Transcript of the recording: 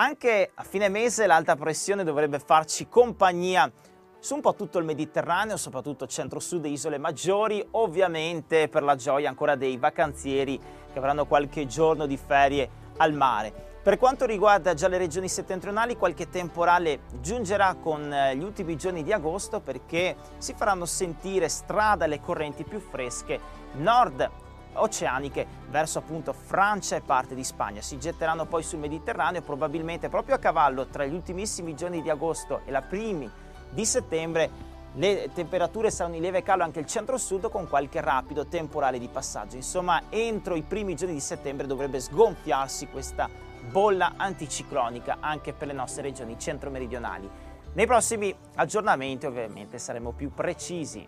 Anche a fine mese l'alta pressione dovrebbe farci compagnia su un po' tutto il Mediterraneo, soprattutto centro-sud e isole maggiori, ovviamente per la gioia ancora dei vacanzieri che avranno qualche giorno di ferie al mare. Per quanto riguarda già le regioni settentrionali, qualche temporale giungerà con eh, gli ultimi giorni di agosto perché si faranno sentire strada le correnti più fresche nord oceaniche verso appunto Francia e parte di Spagna. Si getteranno poi sul Mediterraneo probabilmente proprio a cavallo tra gli ultimissimi giorni di agosto e la primi di settembre le temperature saranno in lieve calo anche il centro-sud con qualche rapido temporale di passaggio. Insomma, entro i primi giorni di settembre dovrebbe sgonfiarsi questa bolla anticiclonica anche per le nostre regioni centro-meridionali. Nei prossimi aggiornamenti ovviamente saremo più precisi.